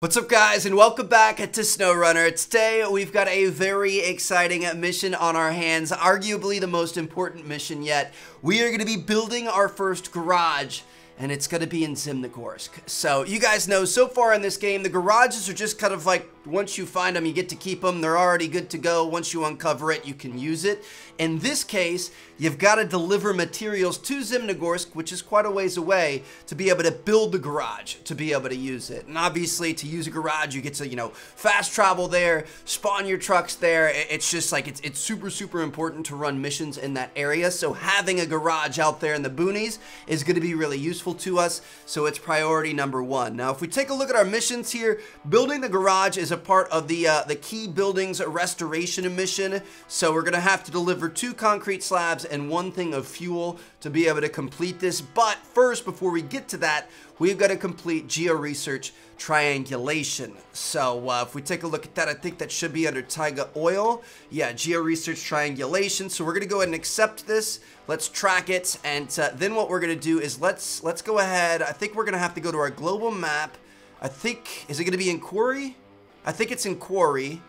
What's up guys and welcome back to SnowRunner. Today we've got a very exciting mission on our hands, arguably the most important mission yet. We are going to be building our first garage and it's going to be in Zimnogorsk. So you guys know so far in this game the garages are just kind of like once you find them, you get to keep them. They're already good to go. Once you uncover it, you can use it. In this case, you've got to deliver materials to Zimnogorsk, which is quite a ways away, to be able to build the garage, to be able to use it. And obviously, to use a garage, you get to, you know, fast travel there, spawn your trucks there. It's just like, it's, it's super, super important to run missions in that area. So having a garage out there in the boonies is going to be really useful to us. So it's priority number one. Now, if we take a look at our missions here, building the garage is a part of the uh, the key buildings restoration mission. So we're gonna have to deliver two concrete slabs and one thing of fuel to be able to complete this. But first, before we get to that, we've got to complete geo research triangulation. So uh, if we take a look at that, I think that should be under Taiga Oil. Yeah, geo research triangulation. So we're gonna go ahead and accept this. Let's track it, and uh, then what we're gonna do is let's let's go ahead. I think we're gonna have to go to our global map. I think, is it gonna be in Quarry? I think it's in Quarry.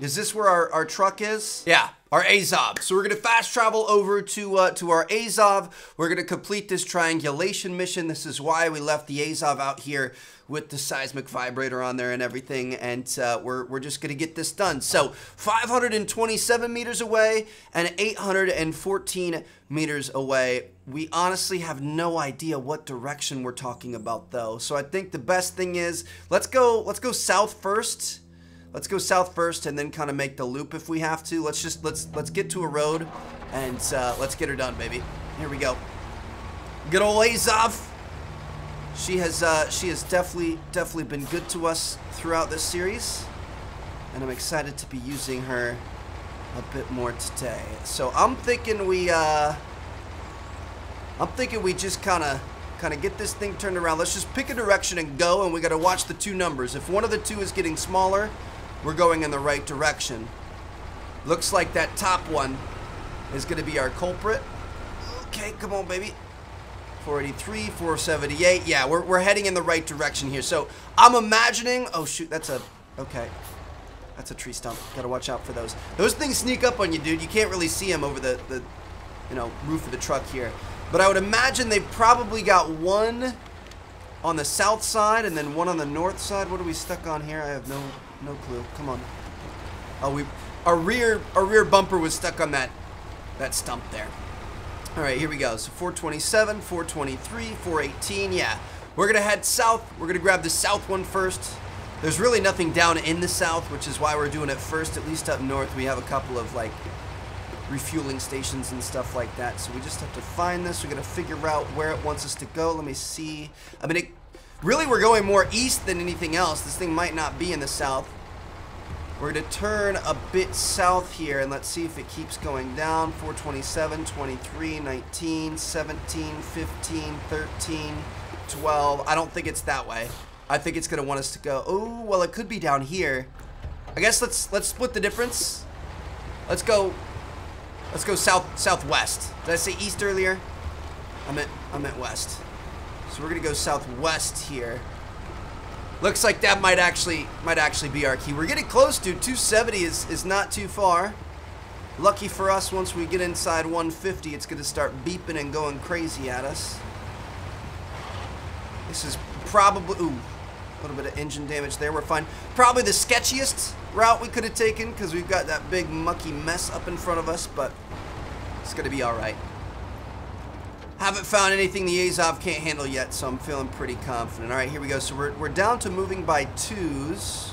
Is this where our, our truck is? Yeah, our Azov. So we're gonna fast travel over to uh, to our Azov. We're gonna complete this triangulation mission. This is why we left the Azov out here with the seismic vibrator on there and everything. And uh, we're, we're just gonna get this done. So 527 meters away and 814 meters away. We honestly have no idea what direction we're talking about though. So I think the best thing is let's go let's go south first Let's go south first and then kind of make the loop if we have to. Let's just, let's let's get to a road and uh, let's get her done, baby. Here we go. Good old Azov. She has, uh, she has definitely, definitely been good to us throughout this series. And I'm excited to be using her a bit more today. So I'm thinking we, uh, I'm thinking we just kind of kind of get this thing turned around. Let's just pick a direction and go, and we got to watch the two numbers. If one of the two is getting smaller, we're going in the right direction. Looks like that top one is going to be our culprit. Okay, come on, baby. 483, 478. Yeah, we're, we're heading in the right direction here. So I'm imagining... Oh, shoot, that's a... Okay. That's a tree stump. Gotta watch out for those. Those things sneak up on you, dude. You can't really see them over the, the you know, roof of the truck here. But I would imagine they've probably got one on the south side and then one on the north side. What are we stuck on here? I have no no clue. Come on. Oh, we our rear our rear bumper was stuck on that that stump there. All right, here we go. So 427, 423, 418. Yeah, we're gonna head south. We're gonna grab the south one first. There's really nothing down in the south, which is why we're doing it first. At least up north, we have a couple of like refueling stations and stuff like that. So we just have to find this. We're gonna figure out where it wants us to go. Let me see. I mean, it Really, we're going more east than anything else. This thing might not be in the south. We're going to turn a bit south here, and let's see if it keeps going down. 427, 23, 19, 17, 15, 13, 12. I don't think it's that way. I think it's going to want us to go. Oh, well, it could be down here. I guess let's let's split the difference. Let's go. Let's go south southwest. Did I say east earlier? I meant I meant west. So we're gonna go southwest here. Looks like that might actually might actually be our key. We're getting close, dude. 270 is, is not too far. Lucky for us, once we get inside 150, it's gonna start beeping and going crazy at us. This is probably ooh, a little bit of engine damage there. We're fine. Probably the sketchiest route we could have taken because we've got that big mucky mess up in front of us, but it's gonna be all right. Haven't found anything the Azov can't handle yet, so I'm feeling pretty confident. All right, here we go. So we're, we're down to moving by twos.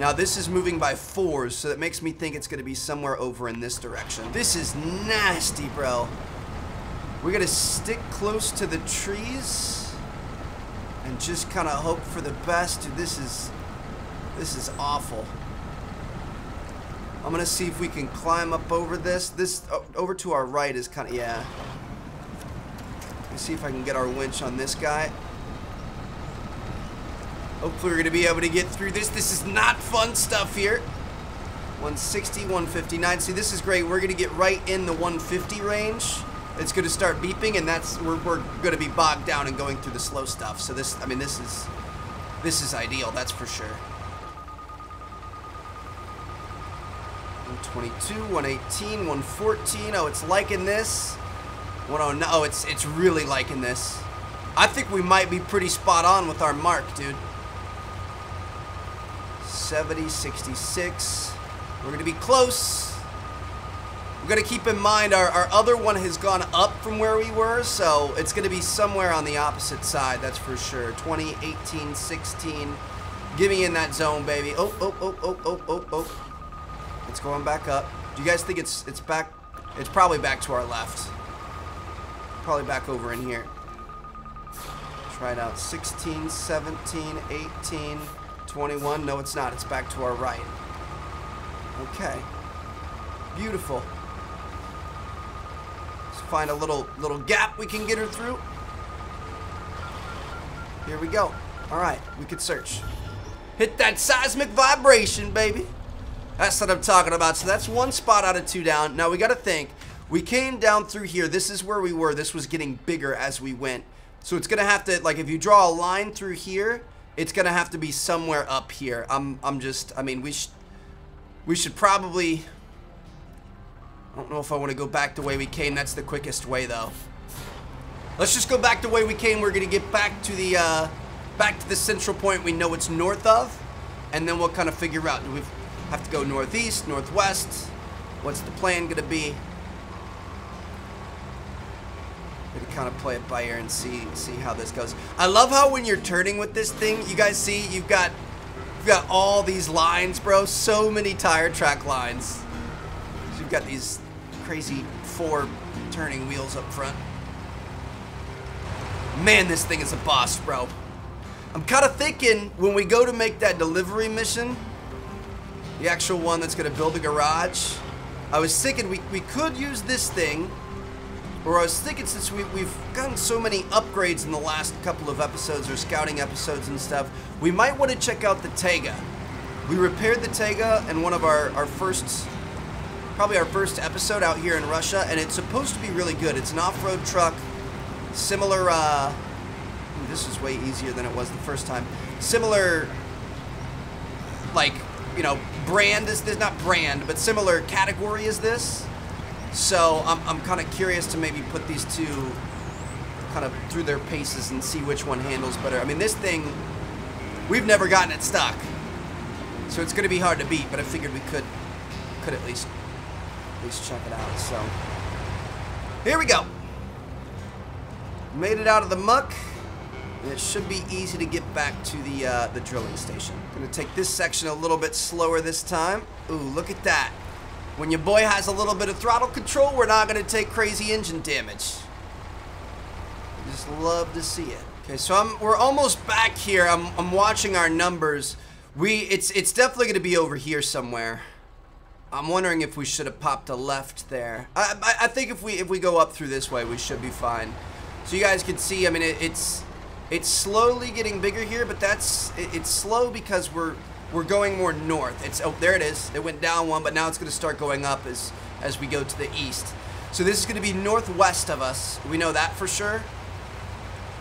Now this is moving by fours, so that makes me think it's going to be somewhere over in this direction. This is nasty, bro. We're to stick close to the trees and just kind of hope for the best. Dude, this is, this is awful. I'm to see if we can climb up over this. This, oh, over to our right is kind of, yeah. See if I can get our winch on this guy. Hopefully we're going to be able to get through this. This is not fun stuff here. 160, 159. See, this is great. We're going to get right in the 150 range. It's going to start beeping, and that's we're, we're going to be bogged down and going through the slow stuff. So this, I mean, this is this is ideal, that's for sure. 122, 118, 114. Oh, it's liking this. 109. Oh, it's it's really liking this. I think we might be pretty spot on with our mark, dude. 70, 66. We're going to be close. We're to keep in mind our, our other one has gone up from where we were, so it's going to be somewhere on the opposite side, that's for sure. 20, 18, 16. Give me in that zone, baby. Oh, oh, oh, oh, oh, oh, oh. It's going back up. Do you guys think it's it's back? It's probably back to our left. Probably back over in here. Try it out. 16, 17, 18, 21. No, it's not. It's back to our right. Okay. Beautiful. Let's find a little little gap we can get her through. Here we go. All right, we could search. Hit that seismic vibration, baby. That's what I'm talking about. So that's one spot out of two down. Now we got to think. We came down through here. This is where we were. This was getting bigger as we went. So it's going to have to, like, if you draw a line through here, it's going to have to be somewhere up here. I'm, I'm just, I mean, we, sh we should probably, I don't know if I want to go back the way we came. That's the quickest way, though. Let's just go back the way we came. We're going to get back to the, uh, back to the central point we know it's north of. And then we'll kind of figure out, do we have to go northeast, northwest? What's the plan going to be? Maybe kind of play it by ear and see see how this goes. I love how when you're turning with this thing, you guys see you've got you've got all these lines, bro. So many tire track lines. So you've got these crazy four turning wheels up front. Man, this thing is a boss, bro. I'm kind of thinking when we go to make that delivery mission, the actual one that's going to build a garage, I was thinking we, we could use this thing or I was thinking since we, we've gotten so many upgrades in the last couple of episodes or scouting episodes and stuff, we might want to check out the Tega. We repaired the Tega in one of our, our first, probably our first episode out here in Russia, and it's supposed to be really good. It's an off-road truck, similar, uh, this is way easier than it was the first time. Similar, like, you know, brand is this, not brand, but similar category is this. So I'm, I'm kind of curious to maybe put these two kind of through their paces and see which one handles better. I mean, this thing, we've never gotten it stuck. So it's going to be hard to beat, but I figured we could could at least at least check it out. So here we go. Made it out of the muck. And it should be easy to get back to the uh, the drilling station. Gonna take this section a little bit slower this time. Ooh, look at that. When your boy has a little bit of throttle control, we're not going to take crazy engine damage. Just love to see it. Okay, so I'm, we're almost back here. I'm, I'm watching our numbers. We it's it's definitely going to be over here somewhere. I'm wondering if we should have popped a left there. I, I, I, think if we if we go up through this way, we should be fine. So you guys can see. I mean, it, it's it's slowly getting bigger here, but that's it, it's slow because we're we're going more north. It's oh there it is. It went down one, but now it's going to start going up as as we go to the east. So this is going to be northwest of us. We know that for sure.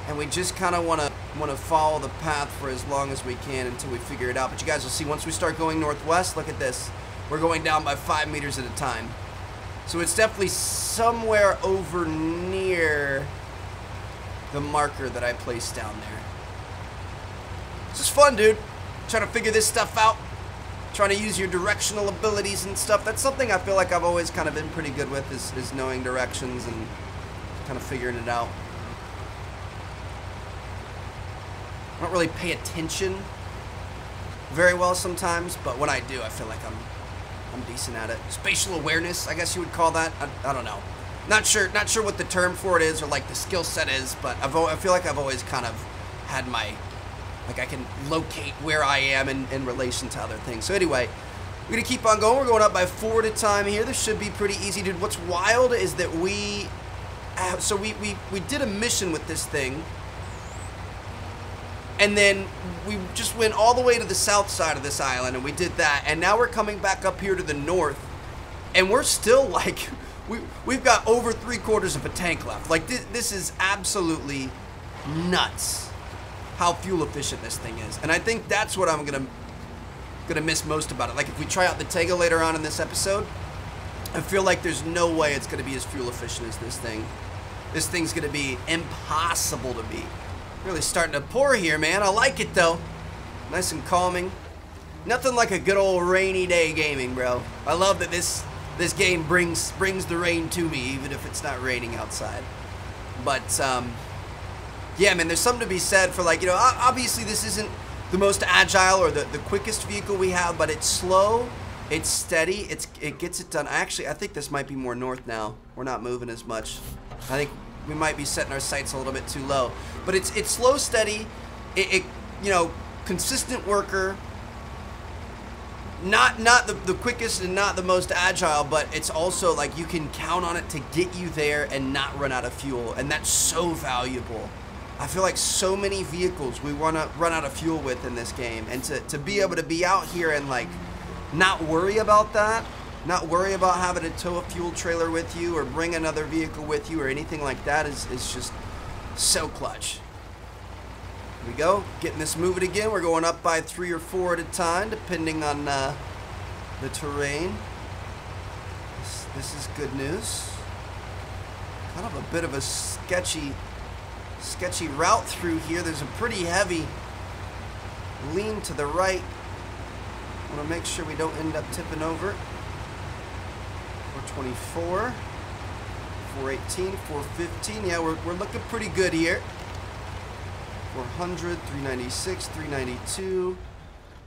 And we just kind of want to want to follow the path for as long as we can until we figure it out. But you guys will see once we start going northwest, look at this. We're going down by five meters at a time. So it's definitely somewhere over near the marker that I placed down there. This is fun, dude trying to figure this stuff out, trying to use your directional abilities and stuff. That's something I feel like I've always kind of been pretty good with is, is knowing directions and kind of figuring it out. I don't really pay attention very well sometimes, but when I do, I feel like I'm I'm decent at it. Spatial awareness, I guess you would call that. I, I don't know. Not sure not sure what the term for it is or like the skill set is, but I've, I feel like I've always kind of had my like I can locate where I am in, in relation to other things. So anyway, we're to keep on going. We're going up by four at a time here. This should be pretty easy, dude. What's wild is that we... Uh, so we, we, we did a mission with this thing. And then we just went all the way to the south side of this island and we did that. And now we're coming back up here to the north. And we're still like... We, we've got over three quarters of a tank left. Like, this, this is absolutely nuts how fuel efficient this thing is. And I think that's what I'm gonna gonna miss most about it. Like if we try out the Tega later on in this episode, I feel like there's no way it's gonna be as fuel efficient as this thing. This thing's gonna be impossible to beat. Really starting to pour here, man. I like it though. Nice and calming. Nothing like a good old rainy day gaming, bro. I love that this this game brings brings the rain to me, even if it's not raining outside. But um, yeah, man, there's something to be said for like you know, obviously this isn't the most agile or the the quickest vehicle we have, but it's slow, it's steady, it's it gets it done. Actually, I think this might be more north now. We're not moving as much. I think we might be setting our sights a little bit too low. But it's it's slow, steady. It, it you know, consistent worker not not the, the quickest and not the most agile, but it's also like you can count on it to get you there and not run out of fuel, and that's so valuable. I feel like so many vehicles we want to run out of fuel with in this game, and to, to be able to be out here and like not worry about that, not worry about having to tow a fuel trailer with you or bring another vehicle with you or anything like that is, is just so clutch. Here we go. Getting this moving again. We're going up by three or four at a time, depending on uh, the terrain. This, this is good news. Kind of a bit of a sketchy, sketchy route through here. There's a pretty heavy lean to the right. Want to make sure we don't end up tipping over. 424, 418, 415. Yeah, we're, we're looking pretty good here. 400, 396, 392.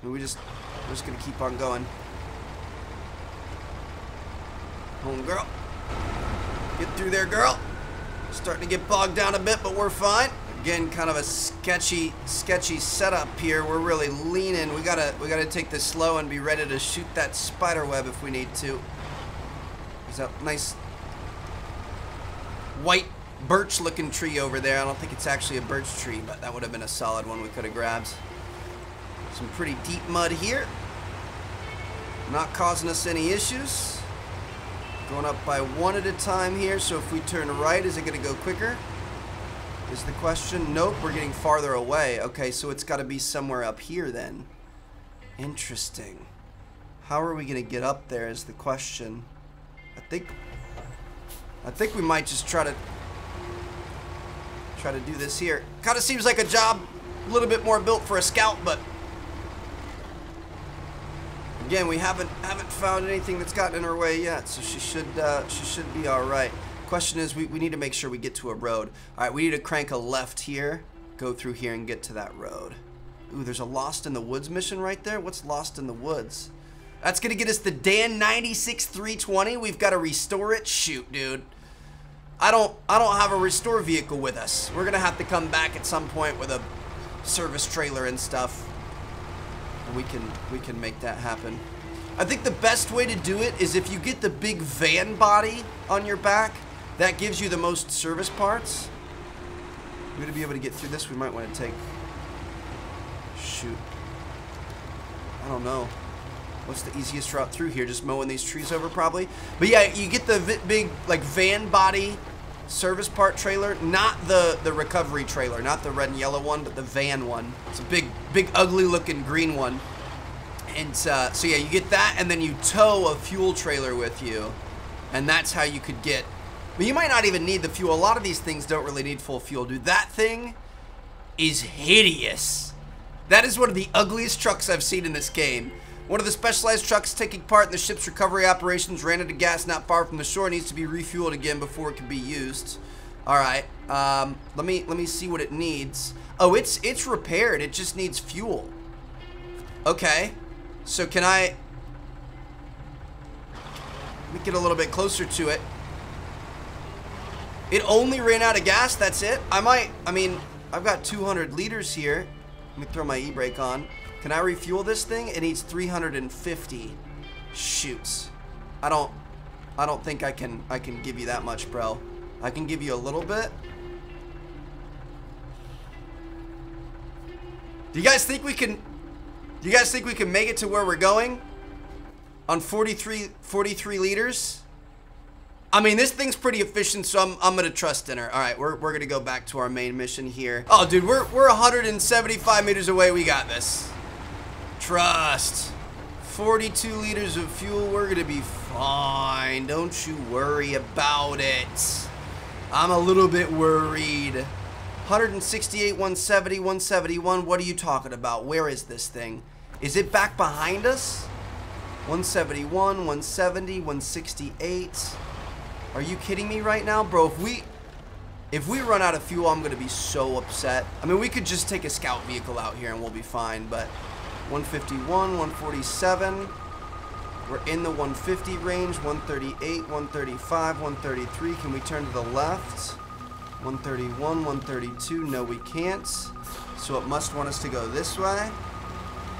And we just, we're just gonna keep on going. Home girl. Get through there, girl. Starting to get bogged down a bit, but we're fine. Again, kind of a sketchy, sketchy setup here. We're really leaning. We gotta, we gotta take this slow and be ready to shoot that spider web if we need to. There's a nice white birch looking tree over there. I don't think it's actually a birch tree, but that would have been a solid one we could have grabbed. Some pretty deep mud here. Not causing us any issues. Going up by one at a time here, so if we turn right, is it going to go quicker? Is the question. Nope, we're getting farther away. Okay, so it's got to be somewhere up here then. Interesting. How are we going to get up there is the question. I think... I think we might just try to try to do this here. Kind of seems like a job a little bit more built for a scout, but again, we haven't haven't found anything that's gotten in our way yet, so she should uh, she should be all right. Question is, we, we need to make sure we get to a road. All right, we need to crank a left here, go through here, and get to that road. Ooh, there's a Lost in the Woods mission right there. What's Lost in the Woods? That's gonna get us the Dan 96 320. We've got to restore it. Shoot, dude. I don't I don't have a restore vehicle with us. We're gonna have to come back at some point with a service trailer and stuff. We can we can make that happen. I think the best way to do it is if you get the big van body on your back, that gives you the most service parts. We're gonna be able to get through this. We might want to take. Shoot. I don't know. What's the easiest route through here? Just mowing these trees over, probably. But yeah, you get the big like van body service part trailer, not the, the recovery trailer, not the red and yellow one, but the van one. It's a big, big, ugly looking green one. And uh, so yeah, you get that, and then you tow a fuel trailer with you, and that's how you could get. But you might not even need the fuel. A lot of these things don't really need full fuel, dude. That thing is hideous. That is one of the ugliest trucks I've seen in this game. One of the specialized trucks taking part in the ship's recovery operations ran into gas not far from the shore. Needs to be refueled again before it can be used. All right. Um, let me let me see what it needs. Oh, it's it's repaired. It just needs fuel. Okay. So can I? Let me get a little bit closer to it. It only ran out of gas. That's it. I might. I mean, I've got 200 liters here. Let me throw my e-brake on. Can I refuel this thing? It needs 350. Shoots. I don't I don't think I can I can give you that much, bro. I can give you a little bit. Do you guys think we can Do you guys think we can make it to where we're going? On 43 43 liters? I mean, this thing's pretty efficient, so I'm, I'm gonna trust in her. All right, we're, we're gonna go back to our main mission here. Oh, dude, we're, we're 175 meters away. We got this. Trust. 42 liters of fuel. We're gonna be fine. Don't you worry about it. I'm a little bit worried. 168, 170, 171. What are you talking about? Where is this thing? Is it back behind us? 171, 170, 168. Are you kidding me right now? Bro, if we if we run out of fuel, I'm to be so upset. I mean, we could just take a scout vehicle out here and we'll be fine, but 151, 147. We're in the 150 range, 138, 135, 133. Can we turn to the left? 131, 132. No, we can't. So it must want us to go this way.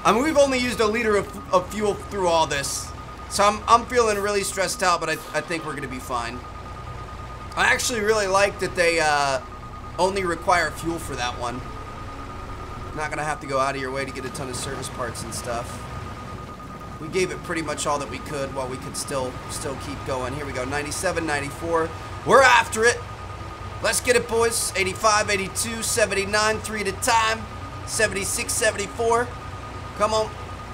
I mean, we've only used a liter of, of fuel through all this. So I'm, I'm feeling really stressed out, but I, I think we're going to be fine. I actually really like that they uh, only require fuel for that one. Not going to have to go out of your way to get a ton of service parts and stuff. We gave it pretty much all that we could while we could still still keep going. Here we go, 97, 94. We're after it. Let's get it, boys. 85, 82, 79, three at a time. 76, 74. Come on.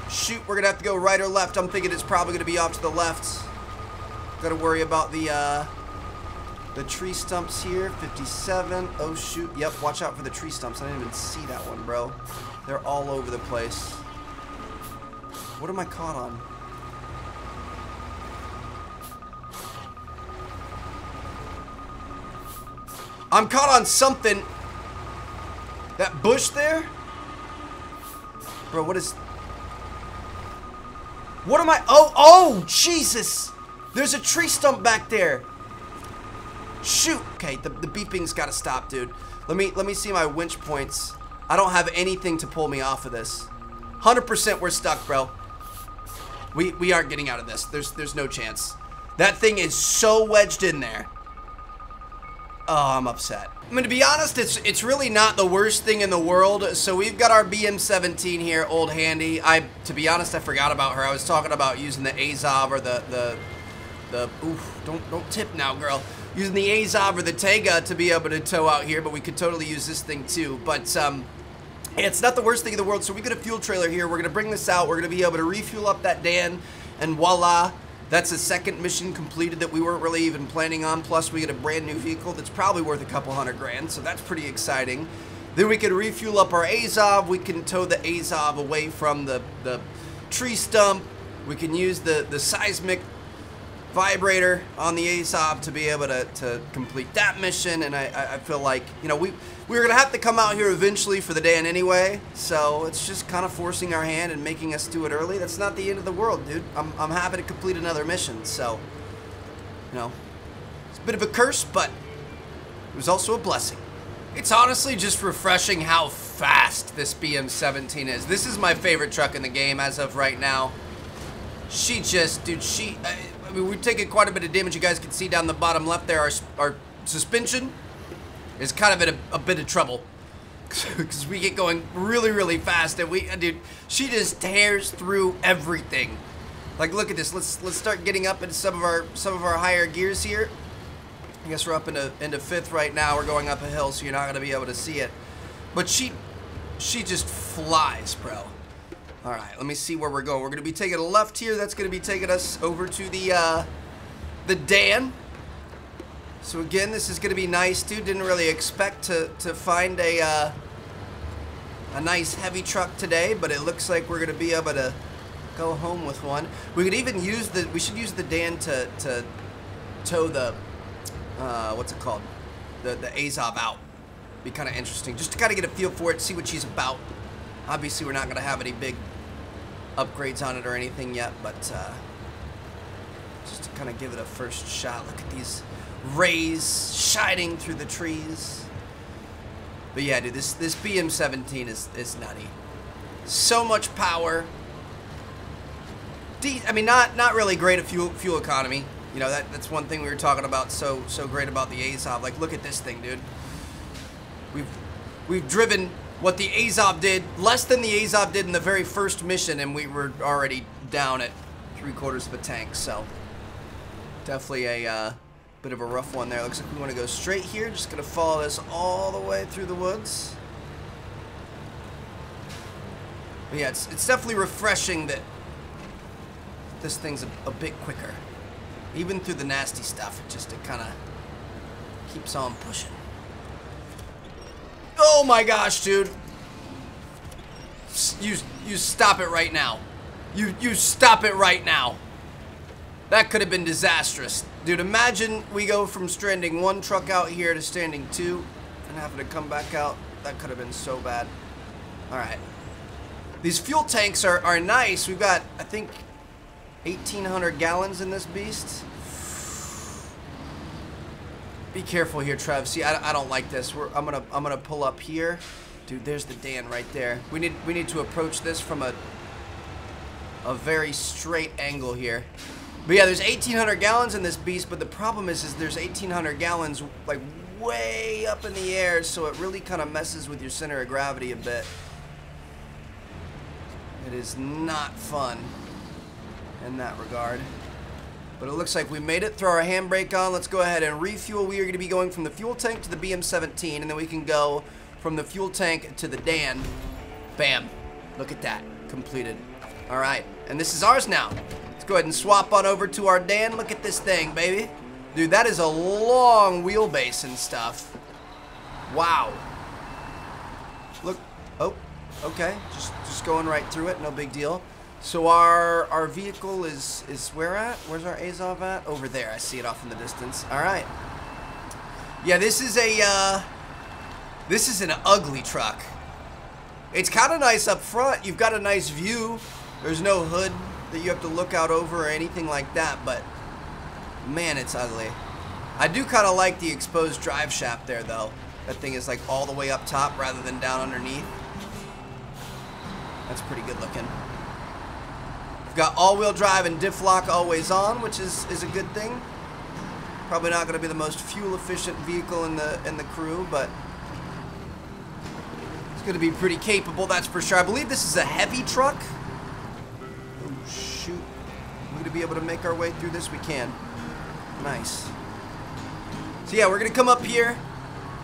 Shoot, we're going to have to go right or left. I'm thinking it's probably going to be off to the left. Got to worry about the, uh, the tree stumps here. 57. Oh, shoot. Yep, watch out for the tree stumps. I didn't even see that one, bro. They're all over the place. What am I caught on? I'm caught on something. That bush there? Bro, what is... What am I? Oh, oh, Jesus. There's a tree stump back there. Shoot. Okay, the, the beeping's got to stop, dude. Let me let me see my winch points. I don't have anything to pull me off of this. 100% we're stuck, bro. We we aren't getting out of this. There's there's no chance. That thing is so wedged in there. Oh, I'm upset. I mean, to be honest, it's it's really not the worst thing in the world. So we've got our BM-17 here, old handy. I, to be honest, I forgot about her. I was talking about using the Azov or the the the. Oof! Don't don't tip now, girl. Using the Azov or the Tega to be able to tow out here, but we could totally use this thing too. But um, it's not the worst thing in the world. So we got a fuel trailer here. We're gonna bring this out. We're gonna be able to refuel up that Dan, and voila. That's a second mission completed that we weren't really even planning on. Plus, we get a brand new vehicle that's probably worth a couple hundred grand, so that's pretty exciting. Then we can refuel up our Azov. We can tow the Azov away from the, the tree stump. We can use the, the seismic vibrator on the Azov to be able to, to complete that mission. And I, I feel like, you know, we, we were going to have to come out here eventually for the Dan anyway. So it's just kind of forcing our hand and making us do it early. That's not the end of the world, dude. I'm, I'm happy to complete another mission. So, you know, it's a bit of a curse, but it was also a blessing. It's honestly just refreshing how fast this BM-17 is. This is my favorite truck in the game as of right now. She just, dude, she... Uh, I mean, we've taken quite a bit of damage. You guys can see down the bottom left there, our, our suspension is kind of in a, a bit of trouble. Because we get going really, really fast. And we, uh, dude, she just tears through everything. Like, look at this. Let's let's start getting up into some of our some of our higher gears here. I guess we're up into into fifth right now. We're going up a hill, so you're not gonna be able to see it. But she she just flies, bro. All right, let me see where we're going. We're gonna be taking a left here. That's gonna be taking us over to the uh, the Dan. So again, this is gonna be nice, dude. Didn't really expect to to find a uh, a nice heavy truck today, but it looks like we're gonna be able to go home with one. We could even use the. We should use the Dan to to tow the uh, what's it called? The the Azov out. Be kind of interesting, just to kind of get a feel for it, see what she's about. Obviously, we're not gonna have any big upgrades on it or anything yet, but uh, just to kind of give it a first shot. Look at these rays shining through the trees. But yeah, dude, this this BM17 is is nutty. So much power. De I mean, not not really great at fuel fuel economy. You know, that that's one thing we were talking about. So so great about the Azov. Like, look at this thing, dude. We've we've driven what the Azov did, less than the Azov did in the very first mission, and we were already down at three quarters of a tank, so definitely a, uh, Bit of a rough one there. Looks like we want to go straight here. Just going to follow this all the way through the woods. But yeah, it's, it's definitely refreshing that this thing's a, a bit quicker. Even through the nasty stuff, it just, it kind of keeps on pushing. Oh my gosh, dude. You, you stop it right now. You, you stop it right now. That could have been disastrous. Dude, imagine we go from stranding one truck out here to standing two and having to come back out. That could have been so bad. Alright. These fuel tanks are, are nice. We've got, I think, 1,800 gallons in this beast. Be careful here, Trev. See, I, I don't like this. We're, I'm gonna I'm gonna pull up here, dude. There's the Dan right there. We need we need to approach this from a a very straight angle here. But yeah, there's 1,800 gallons in this beast. But the problem is, is there's 1,800 gallons like way up in the air, so it really kind of messes with your center of gravity a bit. It is not fun in that regard. But it looks like we made it. Throw our handbrake on. Let's go ahead and refuel. We are going to be going from the fuel tank to the BM-17, and then we can go from the fuel tank to the Dan. Bam. Look at that. Completed. All right. And this is ours now. Let's go ahead and swap on over to our Dan. Look at this thing, baby. Dude, that is a long wheelbase and stuff. Wow. Look. Oh, okay. Just, just going right through it. No big deal. So our our vehicle is is where at? Where's our Azov at? Over there. I see it off in the distance. All right. Yeah, this is a uh, this is an ugly truck. It's kind of nice up front. You've got a nice view. There's no hood that you have to look out over or anything like that, but man, it's ugly. I do kind of like the exposed drive shaft there, though. That thing is like all the way up top rather than down underneath. That's pretty good looking. We've got all-wheel drive and diff lock always on, which is, is a good thing. Probably not going to be the most fuel-efficient vehicle in the in the crew, but it's going to be pretty capable, that's for sure. I believe this is a heavy truck. Oh, shoot. We're going to be able to make our way through this? We can. Nice. So yeah, we're going to come up here.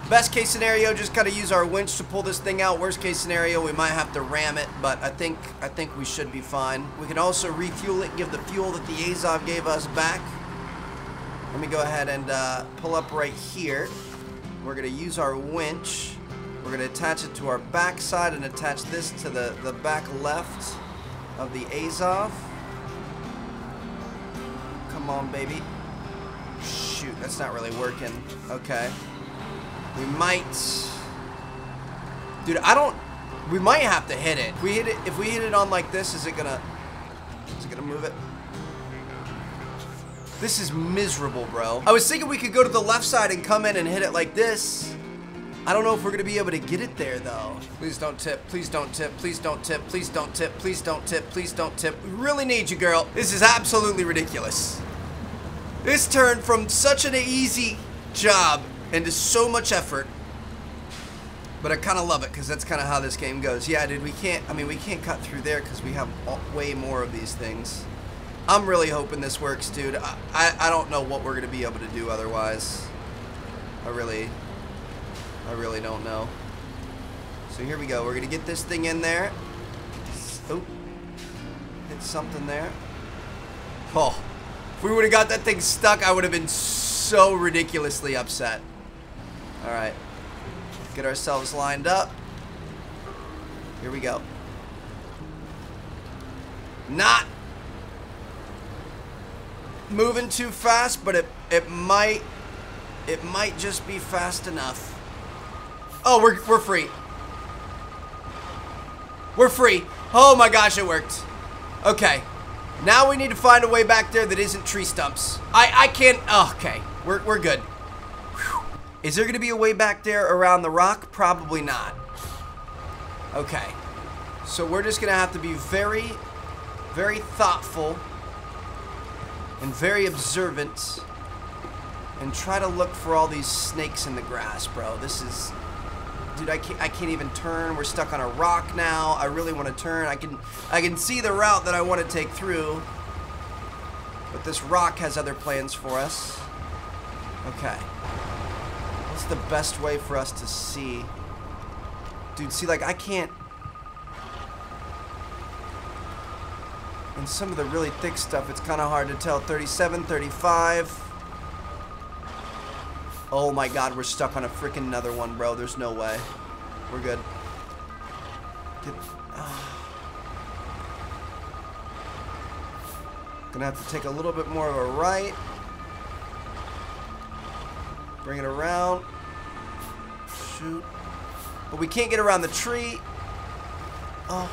Best case scenario, just kind of use our winch to pull this thing out. Worst case scenario, we might have to ram it, but I think I think we should be fine. We can also refuel it, give the fuel that the Azov gave us back. Let me go ahead and uh, pull up right here. We're going to use our winch. We're going to attach it to our back side and attach this to the, the back left of the Azov. Come on, baby. Shoot, that's not really working. Okay. We might... Dude, I don't... We might have to hit it. If we hit it, if we hit it on like this, is it gonna... Is it gonna move it? This is miserable, bro. I was thinking we could go to the left side and come in and hit it like this. I don't know if we're gonna be able to get it there, though. Please don't tip. Please don't tip. Please don't tip. Please don't tip. Please don't tip. Please don't tip. We really need you, girl. This is absolutely ridiculous. This turned from such an easy job into so much effort. But I kind of love it because that's kind of how this game goes. Yeah, dude, we can't, I mean, we can't cut through there because we have way more of these things. I'm really hoping this works, dude. I, I, I don't know what we're going to be able to do otherwise. I really, I really don't know. So here we go. We're going to get this thing in there. Oh, hit something there. Oh, if we would have got that thing stuck, I would have been so ridiculously upset. All right. Get ourselves lined up. Here we go. Not moving too fast, but it it might it might just be fast enough. Oh, we're we're free. We're free. Oh my gosh, it worked. Okay. Now we need to find a way back there that isn't tree stumps. I I can't. Oh, okay. We're we're good. Is there going to be a way back there around the rock? Probably not. Okay. So we're just going to have to be very, very thoughtful and very observant and try to look for all these snakes in the grass, bro. This is... Dude, I can't, I can't even turn. We're stuck on a rock now. I really want to turn. I can, I can see the route that I want to take through. But this rock has other plans for us. Okay. What's the best way for us to see? Dude, see, like, I can't... In some of the really thick stuff, it's kind of hard to tell. 37, 35... Oh my god, we're stuck on a freaking another one, bro. There's no way. We're good. Get, uh, gonna have to take a little bit more of a right. Bring it around. Shoot. But we can't get around the tree. Oh.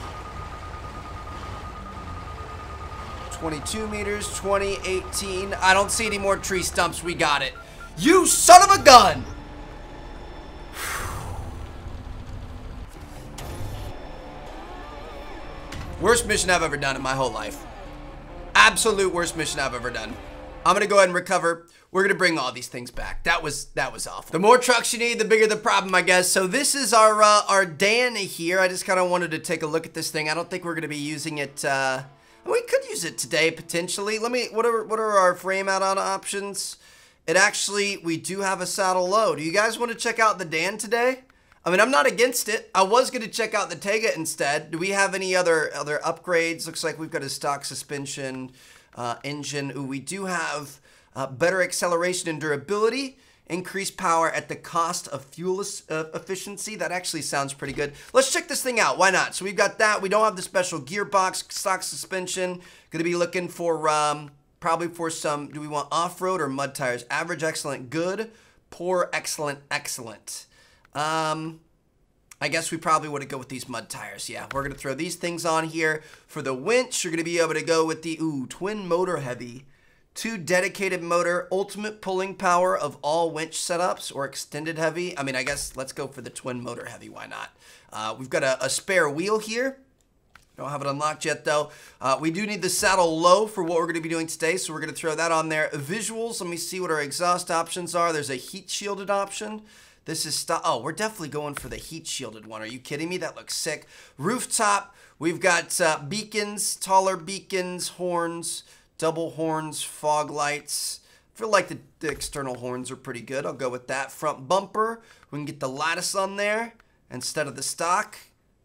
22 meters, 20, 18. I don't see any more tree stumps. We got it. You son of a gun! Worst mission I've ever done in my whole life. Absolute worst mission I've ever done. I'm gonna go ahead and recover. We're gonna bring all these things back. That was that was awful. The more trucks you need, the bigger the problem, I guess. So this is our uh, our Dan here. I just kind of wanted to take a look at this thing. I don't think we're gonna be using it. Uh, we could use it today potentially. Let me. What are what are our frame out on options? It actually, we do have a saddle low. Do you guys want to check out the Dan today? I mean, I'm not against it. I was going to check out the Tega instead. Do we have any other other upgrades? Looks like we've got a stock suspension uh, engine. Ooh, we do have uh, better acceleration and durability, increased power at the cost of fuel uh, efficiency. That actually sounds pretty good. Let's check this thing out. Why not? So we've got that. We don't have the special gearbox, stock suspension. Going to be looking for... Um, Probably for some, do we want off-road or mud tires? Average, excellent, good. Poor, excellent, excellent. Um, I guess we probably would go with these mud tires. Yeah, we're going to throw these things on here. For the winch, you're going to be able to go with the, ooh, twin motor heavy. Two dedicated motor, ultimate pulling power of all winch setups or extended heavy. I mean, I guess let's go for the twin motor heavy. Why not? Uh, we've got a, a spare wheel here. Don't have it unlocked yet though. Uh, we do need the saddle low for what we're going to be doing today, so we're going to throw that on there. Visuals, let me see what our exhaust options are. There's a heat shielded option. This is stop. Oh, we're definitely going for the heat shielded one. Are you kidding me? That looks sick. Rooftop, we've got uh, beacons, taller beacons, horns, double horns, fog lights. I feel like the, the external horns are pretty good. I'll go with that. Front bumper, we can get the lattice on there instead of the stock.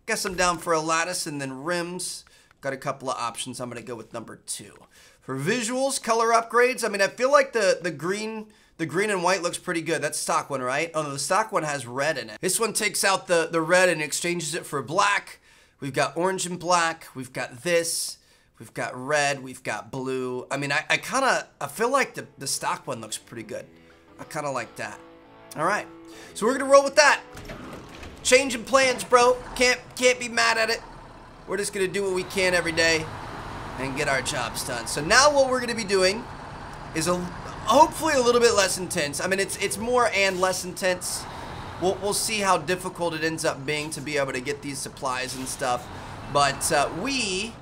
Guess I'm down for a lattice and then rims. Got a couple of options. I'm going to go with number two. For visuals, color upgrades, I mean, I feel like the, the green the green and white looks pretty good. That's stock one, right? Oh, the stock one has red in it. This one takes out the, the red and exchanges it for black. We've got orange and black. We've got this. We've got red. We've got blue. I mean, I, I kind of, I feel like the, the stock one looks pretty good. I kind of like that. All right. So we're to roll with that. Changing plans, bro. Can't can't be mad at it. We're just gonna do what we can every day and get our jobs done. So now what we're gonna be doing is a hopefully a little bit less intense. I mean, it's it's more and less intense. We'll, we'll see how difficult it ends up being to be able to get these supplies and stuff. But uh, we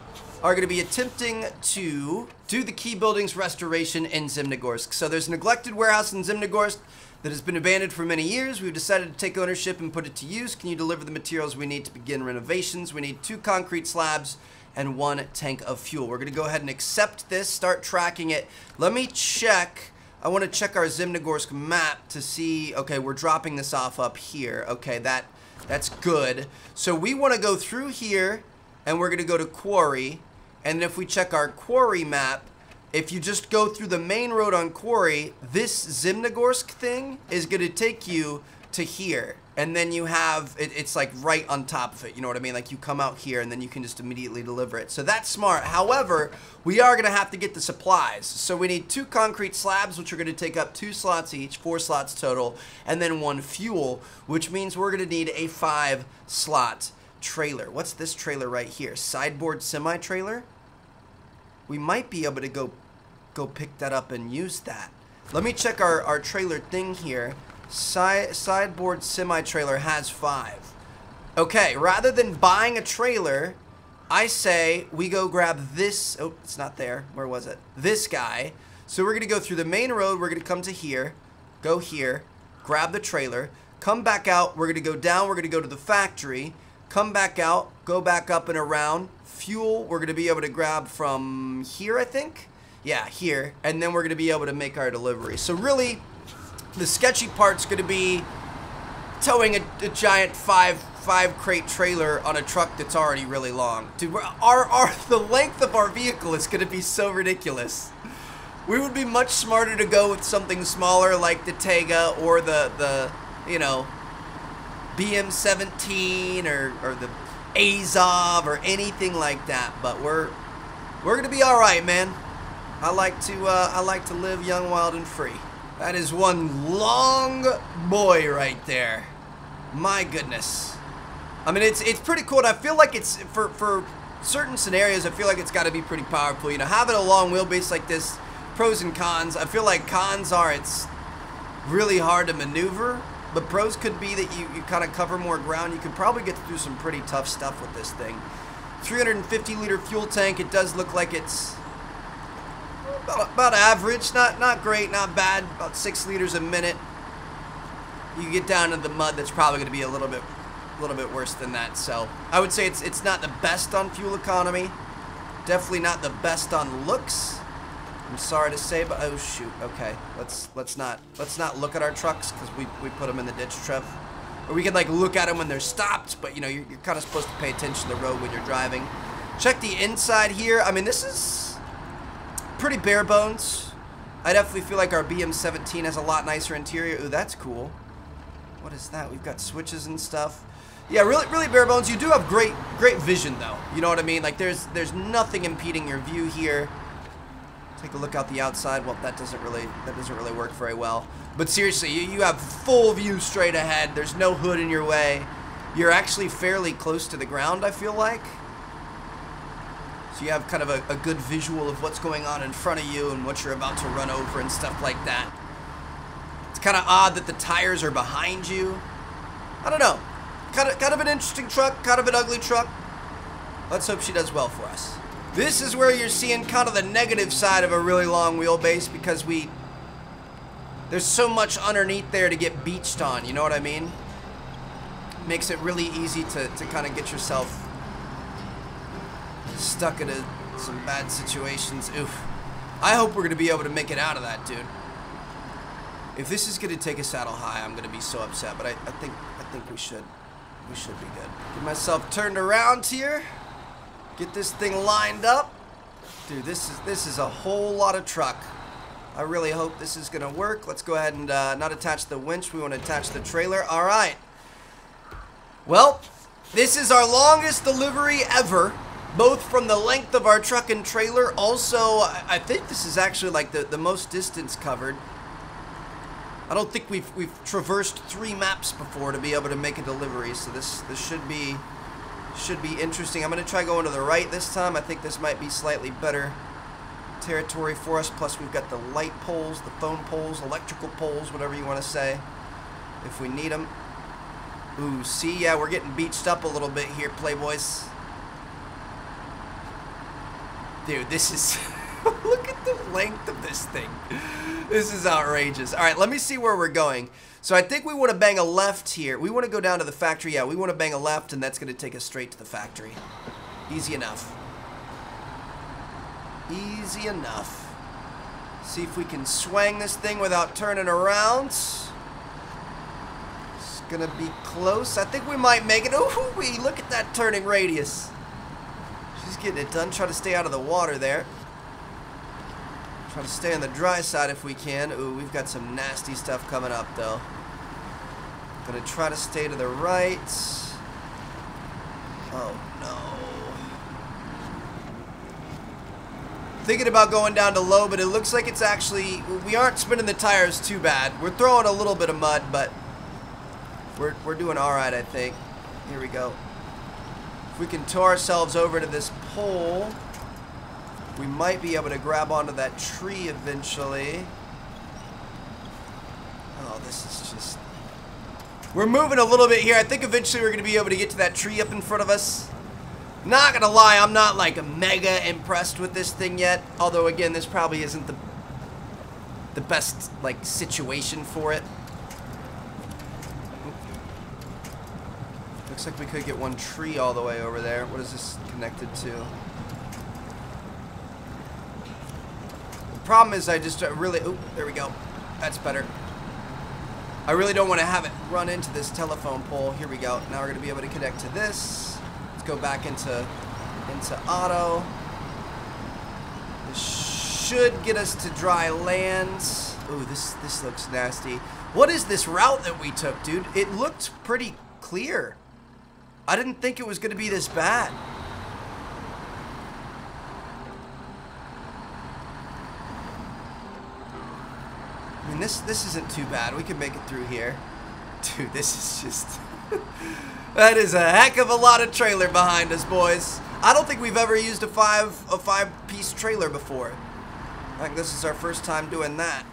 are going to be attempting to do the key buildings restoration in Zimnogorsk. So there's a neglected warehouse in Zimnogorsk that has been abandoned for many years. We've decided to take ownership and put it to use. Can you deliver the materials we need to begin renovations? We need two concrete slabs and one tank of fuel. We're going to go ahead and accept this, start tracking it. Let me check. I want to check our Zimnogorsk map to see, okay, we're dropping this off up here. Okay, that that's good. So we want to go through here and we're going to go to quarry. And if we check our quarry map, if you just go through the main road on Quarry, this Zimnogorsk thing is going to take you to here. And then you have, it, it's like right on top of it, you know what I mean? Like you come out here and then you can just immediately deliver it. So that's smart. However, we are going to have to get the supplies. So we need two concrete slabs, which are going to take up two slots each, four slots total, and then one fuel, which means we're going to need a five slot trailer. What's this trailer right here? Sideboard semi-trailer? We might be able to go go pick that up and use that. Let me check our, our trailer thing here. Side, sideboard semi-trailer has five. Okay, rather than buying a trailer, I say we go grab this. Oh, it's not there. Where was it? This guy. So we're going to go through the main road. We're going to come to here. Go here. Grab the trailer. Come back out. We're going to go down. We're going to go to the factory. Come back out. Go back up and around fuel we're going to be able to grab from here, I think. Yeah, here. And then we're going to be able to make our delivery. So really, The sketchy part's going to be towing a, a, giant five five crate trailer on a truck that's already really long. Dude, our, our the length of our vehicle is going to be so ridiculous. We would be much smarter to go with something smaller like the Tega or the the you know BM17 or or the Azov or anything like that. But we're we're gonna be all right, man. I like to uh, I like to live young, wild, and free. That is one long boy right there. My goodness. I mean, it's it's pretty cool. I feel like it's for for certain scenarios. I feel like it's got to be pretty powerful. You know, having a long wheelbase like this, pros and cons. I feel like cons are it's really hard to maneuver, but pros could be that you you kind of cover more ground. You could probably get through some pretty tough stuff with this thing. 350 liter fuel tank. It does look like it's about, about average, not not great, not bad. About six liters a minute. You get down to the mud, that's probably going to be a little bit, a little bit worse than that. So I would say it's it's not the best on fuel economy. Definitely not the best on looks. I'm sorry to say, but oh shoot. Okay, let's let's not let's not look at our trucks because we we put them in the ditch, Trev. Or we can like look at them when they're stopped, but you know you're, you're kind of supposed to pay attention to the road when you're driving. Check the inside here. I mean, this is pretty bare bones. I definitely feel like our BM17 has a lot nicer interior. Ooh, that's cool. What is that? We've got switches and stuff. Yeah, really, really bare bones. You do have great, great vision though. You know what I mean? Like there's, there's nothing impeding your view here. Take a look out the outside. Well, that doesn't really, that doesn't really work very well. But seriously, you, you have full view straight ahead. There's no hood in your way. You're actually fairly close to the ground, I feel like. So you have kind of a, a, good visual of what's going on in front of you and what you're about to run over and stuff like that. It's kind of odd that the tires are behind you. I don't know. Kind of, kind of an interesting truck, kind of an ugly truck. Let's hope she does well for us. This is where you're seeing kind of the negative side of a really long wheelbase because we... There's so much underneath there to get beached on, you know what I mean? Makes it really easy to, to kind of get yourself stuck in a, some bad situations. Oof. I hope we're going to be able to make it out of that, dude. If this is going to take a saddle high, I'm going to be so upset. But I, I think I think we should we should be good. Get myself turned around here. Get this thing lined up. Dude, this is this is a whole lot of truck. I really hope this is to work. Let's go ahead and uh, not attach the winch. We want to attach the trailer. All right. Well, this is our longest delivery ever both from the length of our truck and trailer. Also, I think this is actually like the, the most distance covered. I don't think we've we've traversed three maps before to be able to make a delivery, so this this should be should be interesting. I'm gonna try going to the right this time. I think this might be slightly better territory for us. Plus, we've got the light poles, the phone poles, electrical poles, whatever you want to say, if we need them. Ooh, see, yeah, we're getting beached up a little bit here, Playboys. Dude, this is... look at the length of this thing. This is outrageous. All right, let me see where we're going. So I think we want to bang a left here. We want to go down to the factory. Yeah, we want to bang a left, and that's going to take us straight to the factory. Easy enough. Easy enough. See if we can swang this thing without turning around. It's going to be close. I think we might make it. Ooh, look at that turning radius. She's getting it done. Try to stay out of the water there. Try to stay on the dry side if we can. Ooh, we've got some nasty stuff coming up, though. Gonna try to stay to the right. Oh, no. Thinking about going down to low, but it looks like it's actually... We aren't spinning the tires too bad. We're throwing a little bit of mud, but... We're, we're doing alright, I think. Here we go. If we can tow ourselves over to this pole, we might be able to grab onto that tree eventually. Oh, this is just... We're moving a little bit here. I think eventually we're going to be able to get to that tree up in front of us. Not going to lie, I'm not like mega impressed with this thing yet. Although, again, this probably isn't the, the best like situation for it. Looks like we could get one tree all the way over there. What is this connected to? Problem is I just really... Oh, there we go. That's better. I really don't want to have it run into this telephone pole. Here we go. Now we're going to be able to connect to this. Let's go back into, into auto. This should get us to dry lands. Ooh, this, this looks nasty. What is this route that we took, dude? It looked pretty clear. I didn't think it was going to be this bad. Mean, this this isn't too bad. We can make it through here. Dude, this is just... that is a heck of a lot of trailer behind us, boys. I don't think we've ever used a five a five piece trailer before. I think this is our first time doing that.